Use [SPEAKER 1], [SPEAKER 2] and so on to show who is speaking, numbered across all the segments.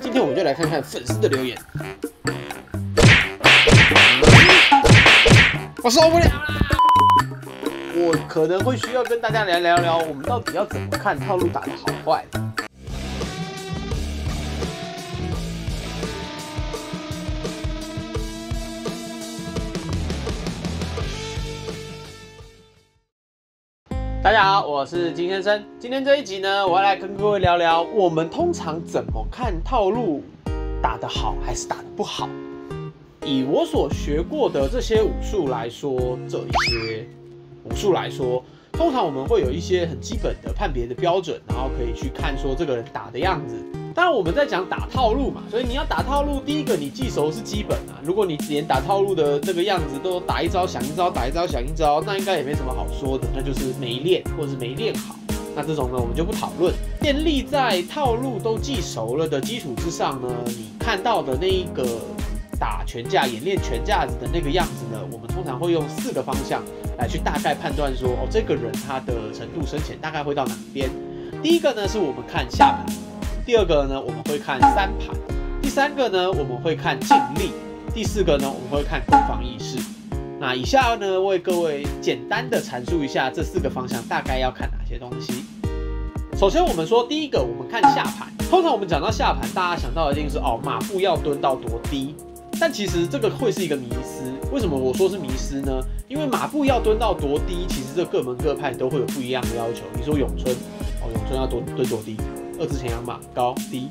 [SPEAKER 1] 今天我们就来看看粉丝的留言。我受不了啦！我可能会需要跟大家来聊聊，我们到底要怎么看套路打的好坏。大家好，我是金先生。今天这一集呢，我要来跟各位聊聊，我们通常怎么看套路打得好还是打得不好。以我所学过的这些武术来说，这一些武术来说，通常我们会有一些很基本的判别的标准，然后可以去看说这个人打的样子。当然我们在讲打套路嘛，所以你要打套路，第一个你记熟是基本啊。如果你连打套路的这个样子都打一招想一招，打一招想一招，那应该也没什么好说的，那就是没练或者是没练好。那这种呢，我们就不讨论。建立在套路都记熟了的基础之上呢，你看到的那一个打拳架演练拳架子的那个样子呢，我们通常会用四个方向来去大概判断说，哦，这个人他的程度深浅大概会到哪边。第一个呢，是我们看下盘。第二个呢，我们会看三盘；第三个呢，我们会看劲力；第四个呢，我们会看攻防意识。那以下呢，为各位简单的阐述一下这四个方向大概要看哪些东西。首先，我们说第一个，我们看下盘。通常我们讲到下盘，大家想到的一定是哦，马步要蹲到多低。但其实这个会是一个迷思。为什么我说是迷思呢？因为马步要蹲到多低，其实这各门各派都会有不一样的要求。你说咏春，哦，咏春要蹲蹲多低？二字前仰马高低，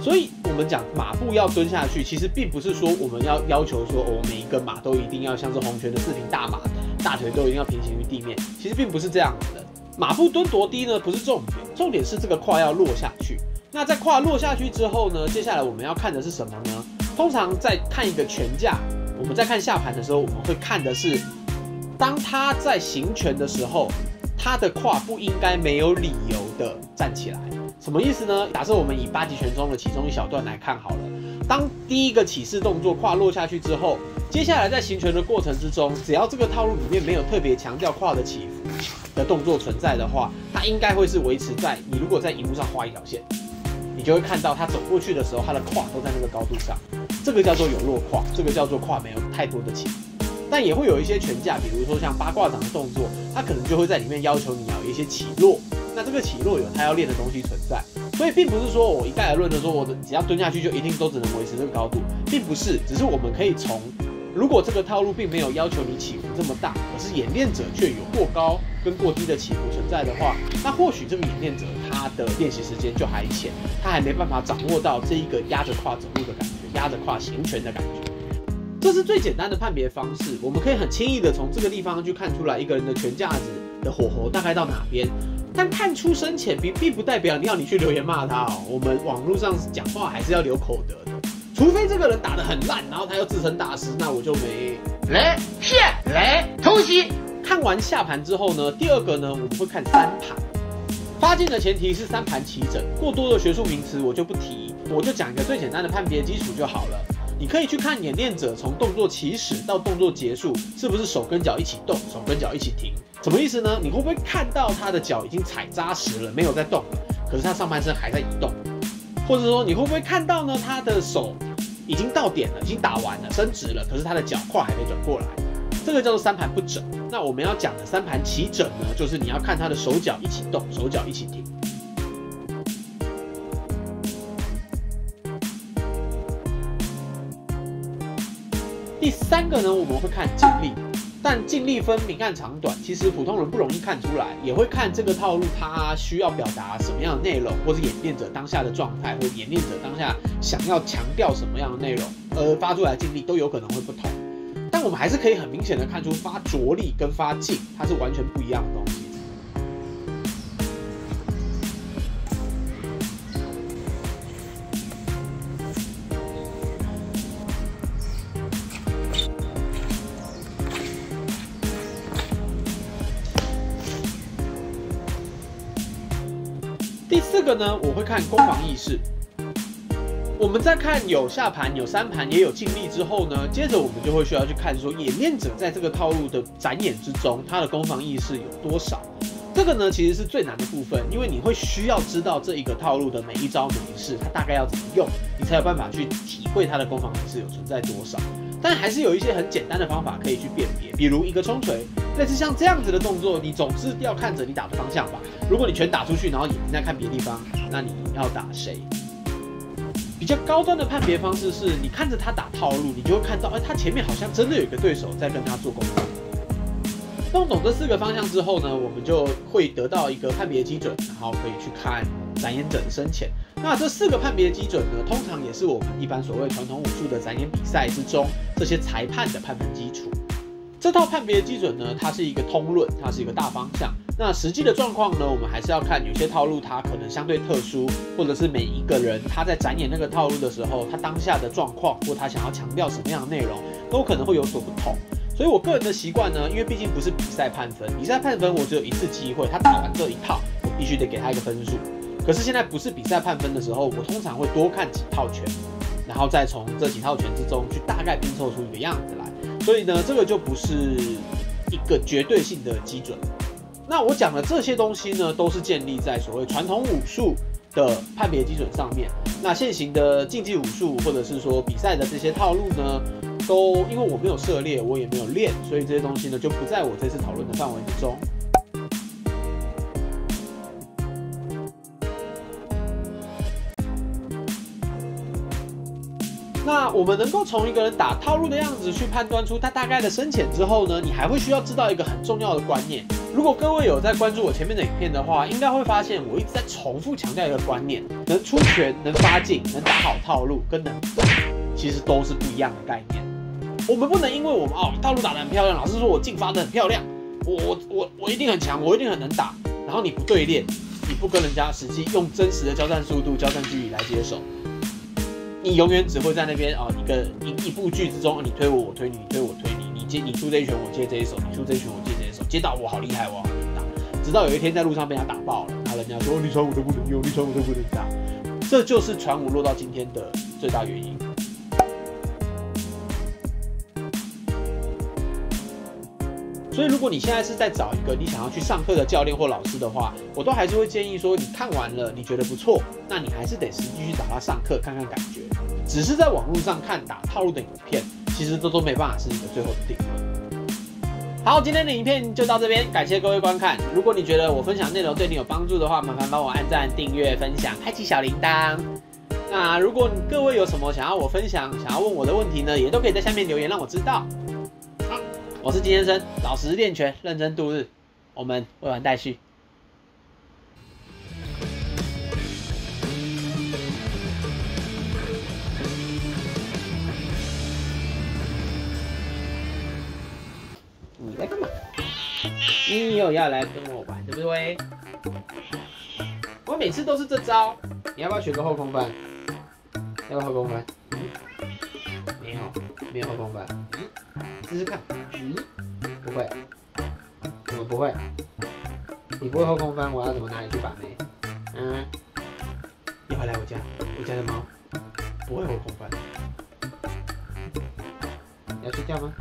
[SPEAKER 1] 所以我们讲马步要蹲下去，其实并不是说我们要要求说哦每一个马都一定要像是红拳的四平大马，大腿都一定要平行于地面，其实并不是这样的。马步蹲多低呢？不是重点，重点是这个胯要落下去。那在胯落下去之后呢？接下来我们要看的是什么呢？通常在看一个拳架，我们在看下盘的时候，我们会看的是，当他在行拳的时候，他的胯不应该没有理由的站起来。什么意思呢？假设我们以八极拳中的其中一小段来看好了，当第一个起势动作胯落下去之后，接下来在行拳的过程之中，只要这个套路里面没有特别强调胯的起伏的动作存在的话，它应该会是维持在你如果在荧幕上画一条线，你就会看到他走过去的时候，他的胯都在那个高度上，这个叫做有落胯，这个叫做胯没有太多的起伏。但也会有一些拳架，比如说像八卦掌的动作，它可能就会在里面要求你要有一些起落。那这个起落有它要练的东西存在，所以并不是说我一概而论的说，我的只要蹲下去就一定都只能维持这个高度，并不是，只是我们可以从，如果这个套路并没有要求你起伏这么大，可是演练者却有过高跟过低的起伏存在的话，那或许这个演练者他的练习时间就还浅，他还没办法掌握到这一个压着胯走路的感觉，压着胯行拳的感觉。这是最简单的判别方式，我们可以很轻易的从这个地方去看出来一个人的拳架子的火候大概到哪边。但看出深浅并并不代表你要你去留言骂他哦。我们网络上讲话还是要留口德的，除非这个人打得很烂，然后他又自称大师，那我就没
[SPEAKER 2] 来骗来偷袭。
[SPEAKER 1] 看完下盘之后呢，第二个呢我们会看三盘。发进的前提是三盘齐整，过多的学术名词我就不提，我就讲一个最简单的判别基础就好了。你可以去看演练者从动作起始到动作结束，是不是手跟脚一起动，手跟脚一起停。什么意思呢？你会不会看到他的脚已经踩扎实了，没有在动了，可是他上半身还在移动？或者说你会不会看到呢？他的手已经到点了，已经打完了，伸直了，可是他的脚胯还没转过来？这个叫做三盘不整。那我们要讲的三盘齐整呢，就是你要看他的手脚一起动，手脚一起停。第三个呢，我们会看尽力。但尽力分明暗长短，其实普通人不容易看出来，也会看这个套路，它需要表达什么样的内容，或者演练者当下的状态，或演练者当下想要强调什么样的内容，而发出来的尽力都有可能会不同。但我们还是可以很明显的看出，发着力跟发劲，它是完全不一样的东西。第四个呢，我会看攻防意识。我们在看有下盘、有三盘、也有尽力之后呢，接着我们就会需要去看说，演练者在这个套路的展演之中，他的攻防意识有多少。这个呢其实是最难的部分，因为你会需要知道这一个套路的每一招每一式，它大概要怎么用，你才有办法去体会它的攻防意识有存在多少。但还是有一些很简单的方法可以去辨别，比如一个冲锤，类似像这样子的动作，你总是要看着你打的方向吧。如果你全打出去，然后眼睛在看别的地方，那你要打谁？比较高端的判别方式是你看着他打套路，你就会看到，哎，他前面好像真的有一个对手在跟他做攻防。弄懂这四个方向之后呢，我们就会得到一个判别基准，然后可以去看展演者的深浅。那这四个判别基准呢，通常也是我们一般所谓传统武术的展演比赛之中这些裁判的判分基础。这套判别基准呢，它是一个通论，它是一个大方向。那实际的状况呢，我们还是要看有些套路它可能相对特殊，或者是每一个人他在展演那个套路的时候，他当下的状况或他想要强调什么样的内容，都可能会有所不同。所以我个人的习惯呢，因为毕竟不是比赛判分，比赛判分我只有一次机会，他打完这一套，我必须得给他一个分数。可是现在不是比赛判分的时候，我通常会多看几套拳，然后再从这几套拳之中去大概拼凑出一个样子来。所以呢，这个就不是一个绝对性的基准。那我讲的这些东西呢，都是建立在所谓传统武术的判别基准上面。那现行的竞技武术或者是说比赛的这些套路呢？都因为我没有涉猎，我也没有练，所以这些东西呢就不在我这次讨论的范围之中。那我们能够从一个人打套路的样子去判断出他大概的深浅之后呢，你还会需要知道一个很重要的观念。如果各位有在关注我前面的影片的话，应该会发现我一直在重复强调一个观念：能出拳、能发劲、能打好套路，跟能其实都是不一样的概念。我们不能因为我们哦套路打得很漂亮，老师说我进发得很漂亮，我我我我一定很强，我一定很能打。然后你不对练，你不跟人家实际用真实的交战速度、交战距离来接手，你永远只会在那边哦一个一一部剧之中，你推我，我推你，你推我，推你，你接你出这一拳，我接这一手，你出这一拳，我接这一手，接到我好厉害，我好打。直到有一天在路上被他打爆了，然后人家说你传武都不能用，你传武都不能打，这就是传武落到今天的最大原因。所以，如果你现在是在找一个你想要去上课的教练或老师的话，我都还是会建议说，你看完了，你觉得不错，那你还是得实际去找他上课看看感觉。只是在网络上看打套路的影片，其实这都没办法是一个最后的定论。好，今天的影片就到这边，感谢各位观看。如果你觉得我分享内容对你有帮助的话，麻烦帮我按赞、订阅、分享、开启小铃铛。那如果各位有什么想要我分享、想要问我的问题呢，也都可以在下面留言让我知道。好我是金先生，老实练拳，认真度日。我们未完待续。你有要来跟我玩，对不对？我每次都是这招，你要不要学个后空翻？要不要后空翻？没有，没有后空翻。试试看。嗯，不会，怎么不会？你不会后空翻，我要怎么拿你去把妹？嗯，你会来我家？我家的猫不会后空翻。要睡觉吗？